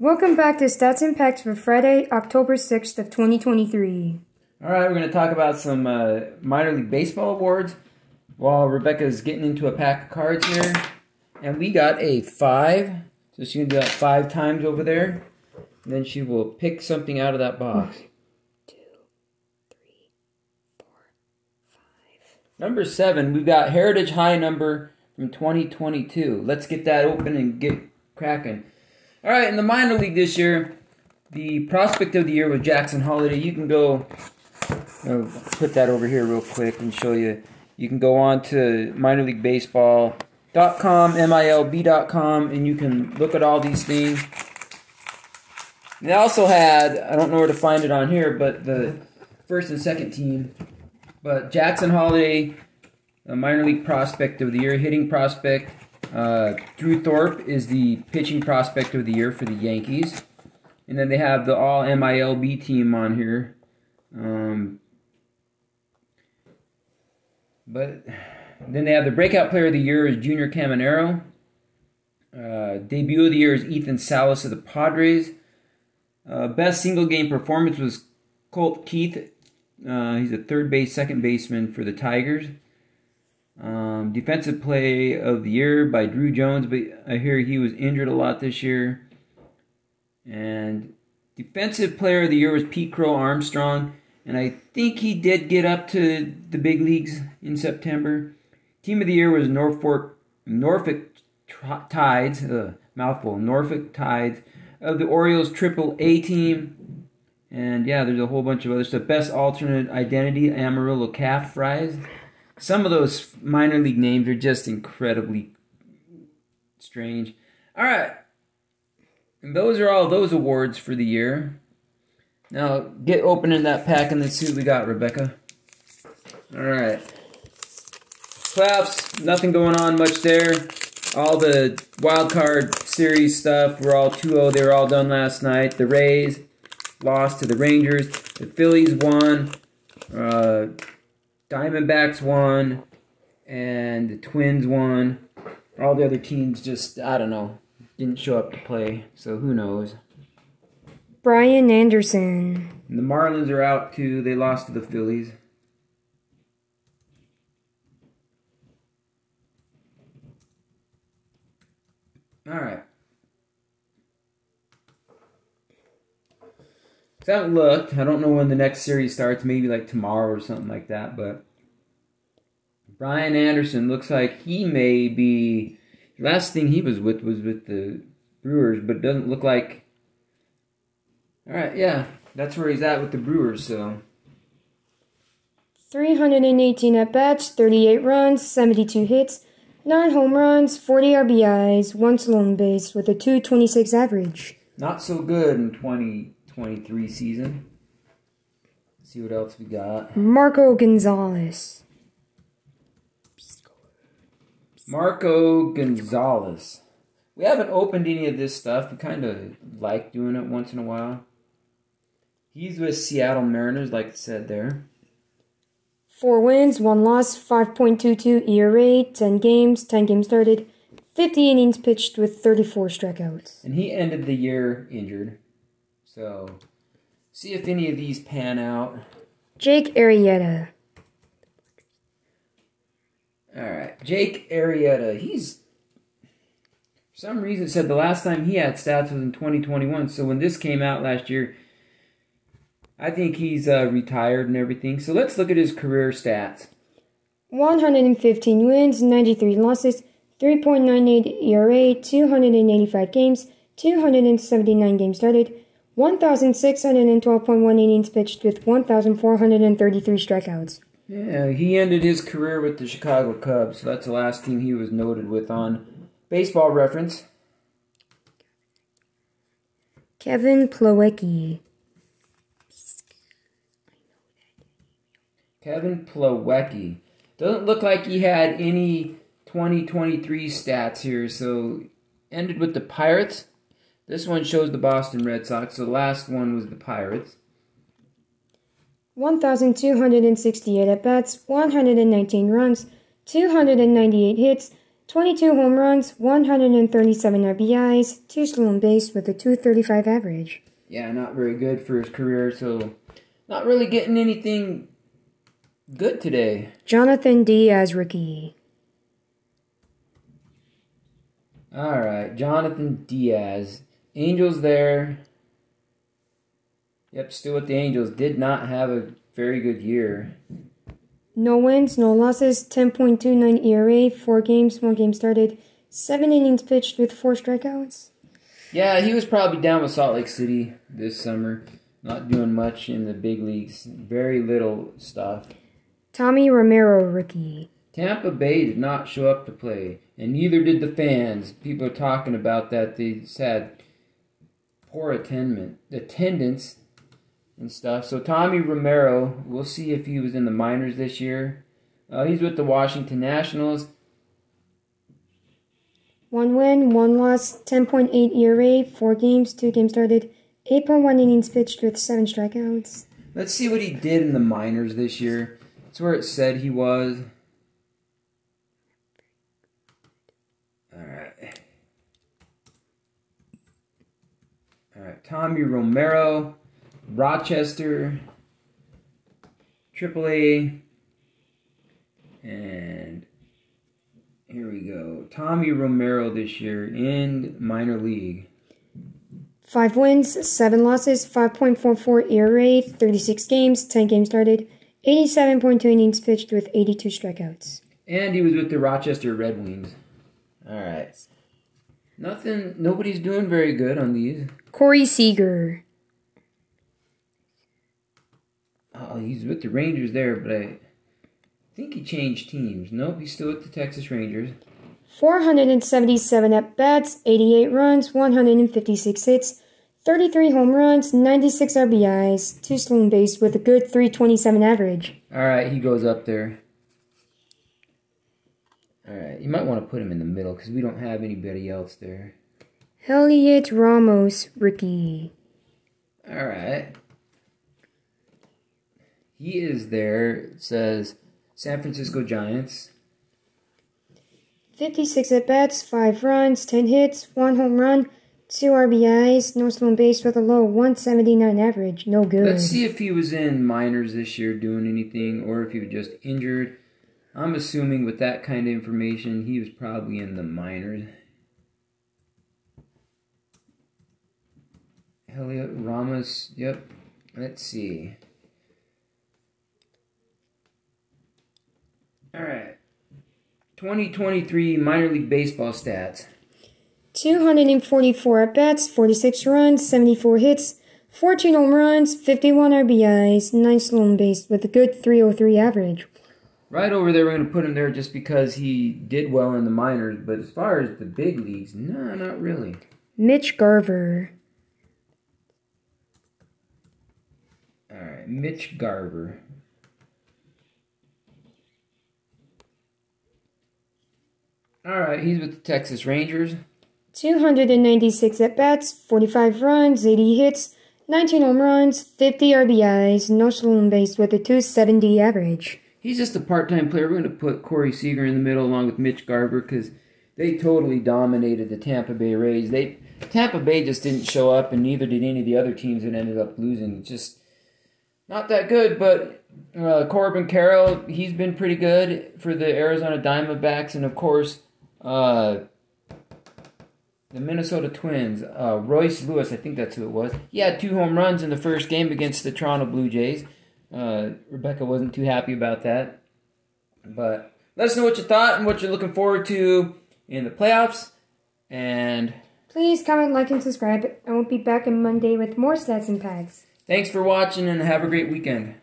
Welcome back to Stats and Packs for Friday, October 6th of 2023. All right, we're going to talk about some uh, minor league baseball awards while Rebecca's getting into a pack of cards here. And we got a five. So she's going to do that five times over there. And then she will pick something out of that box. Two, three, four, five. Number seven, we've got Heritage High number from 2022. Let's get that open and get cracking. All right, in the minor league this year, the prospect of the year was Jackson Holliday. You can go I'll put that over here real quick and show you. You can go on to minorleaguebaseball.com, MILB.com, and you can look at all these things. They also had, I don't know where to find it on here, but the first and second team. But Jackson Holliday, a minor league prospect of the year, hitting prospect. Uh, Drew Thorpe is the pitching prospect of the year for the Yankees. And then they have the all MILB team on here. Um, but then they have the breakout player of the year is Junior Caminero. Uh, debut of the year is Ethan Salas of the Padres. Uh, best single game performance was Colt Keith. Uh, he's a third base, second baseman for the Tigers. Um, defensive play of the year by Drew Jones, but I hear he was injured a lot this year. And defensive player of the year was Pete Crow Armstrong and I think he did get up to the big leagues in September. Team of the year was Norfolk Norfolk Tides, uh, mouthful, Norfolk Tides of the Orioles Triple A team. And yeah, there's a whole bunch of other stuff. Best alternate identity, Amarillo Calf Fries. Some of those minor league names are just incredibly strange. All right. And those are all those awards for the year. Now, get opening that pack and let's see what we got, Rebecca. Alright. Playoffs, nothing going on much there. All the wild card series stuff were all 2-0. They were all done last night. The Rays lost to the Rangers. The Phillies won. Uh, Diamondbacks won. And the Twins won. All the other teams just, I don't know, didn't show up to play. So who knows. Brian Anderson. And the Marlins are out too. They lost to the Phillies. All right. Haven't looked. I don't know when the next series starts. Maybe like tomorrow or something like that. But Brian Anderson looks like he may be. Last thing he was with was with the Brewers, but it doesn't look like all right, yeah, that's where he's at with the Brewers. So 318 at bats, 38 runs, 72 hits, 9 home runs, 40 RBIs, 1 stolen base with a 226 average. Not so good in 2023 season. Let's see what else we got. Marco Gonzalez. Marco Gonzalez. We haven't opened any of this stuff. We kind of like doing it once in a while. He's with Seattle Mariners, like I said there. Four wins, one loss, 5.22 ERA, 10 games, 10 games started, 50 innings pitched with 34 strikeouts. And he ended the year injured. So, see if any of these pan out. Jake Arrieta. All right, Jake Arrieta. He's for some reason said the last time he had stats was in 2021. So when this came out last year, I think he's uh, retired and everything. So let's look at his career stats 115 wins, 93 losses, 3.98 ERA, 285 games, 279 games started, 1,612.1 innings pitched with 1,433 strikeouts. Yeah, he ended his career with the Chicago Cubs. So that's the last team he was noted with on baseball reference. Kevin Plawecki. Kevin Plawecki. Doesn't look like he had any 2023 stats here, so ended with the Pirates. This one shows the Boston Red Sox, the last one was the Pirates. 1,268 at bats, 119 runs, 298 hits, 22 home runs, 137 RBIs, 2 stolen base with a 235 average. Yeah, not very good for his career, so not really getting anything good today. Jhonathan Diaz, rookie. All right, Jhonathan Diaz. Angels there. Yep, still with the Angels. Did not have a very good year. No wins, no losses, 10.29 ERA, 4 games, 1 game started, 7 innings pitched with 4 strikeouts. Yeah, he was probably down with Salt Lake City this summer. Not doing much in the big leagues. Very little stuff. Tommy Romero, rookie. Tampa Bay did not show up to play, and neither did the fans. People are talking about that. They had poor attendance, attendance and stuff. So Tommy Romero, we'll see if he was in the minors this year. Uh, he's with the Washington Nationals. One win, one loss, 10.8 ERA, 4 games, 2 games started, 8.1 innings pitched with 7 strikeouts. Let's see what he did in the minors this year. That's where it said he was. Tommy Romero, Rochester, AAA, and here we go. Tommy Romero this year in minor league. Five wins, seven losses, 5.44 ERA, 36 games, 10 games started, 87.2 innings pitched with 82 strikeouts. And he was with the Rochester Red Wings. All right. Nothing, nobody's doing very good on these. Corey Seager. Oh, he's with the Rangers there, but I think he changed teams. Nope, he's still with the Texas Rangers. 477 at bats, 88 runs, 156 hits, 33 home runs, 96 RBIs, 2 stolen base with a good 327 average. All right, he goes up there. All right, you might want to put him in the middle because we don't have anybody else there. Heliot Ramos, rookie. All right. He is there. It says San Francisco Giants. 56 at bats, 5 runs, 10 hits, 1 home run, 2 RBIs, no stolen base with a low 179 average. No good. Let's see if he was in minors this year doing anything or if he was just injured. I'm assuming with that kind of information, he was probably in the minors. Heliot Ramos, yep. Let's see. All right. 2023 minor league baseball stats. 244 at bats, 46 runs, 74 hits, 14 home runs, 51 RBIs, 9 stolen base with a good 303 average. Right over there, we're going to put him there just because he did well in the minors, but as far as the big leagues, no, not really. Mitch Garver. All right, Mitch Garver. All right, he's with the Texas Rangers. 296 at bats, 45 runs, 80 hits, 19 home runs, 50 RBIs, no stolen base with a 270 average. He's just a part-time player. We're going to put Corey Seager in the middle along with Mitch Garver because they totally dominated the Tampa Bay Rays. They Tampa Bay just didn't show up, and neither did any of the other teams that ended up losing. Just not that good. But uh, Corbin Carroll, he's been pretty good for the Arizona Diamondbacks, and of course, uh, the Minnesota Twins. Uh, Royce Lewis, I think that's who it was. He had two home runs in the first game against the Toronto Blue Jays. Uh, Rebecca wasn't too happy about that. But let us know what you thought and what you're looking forward to in the playoffs. And Please comment, like, and subscribe. I will be back on Monday with more stats and packs. Thanks for watching and have a great weekend.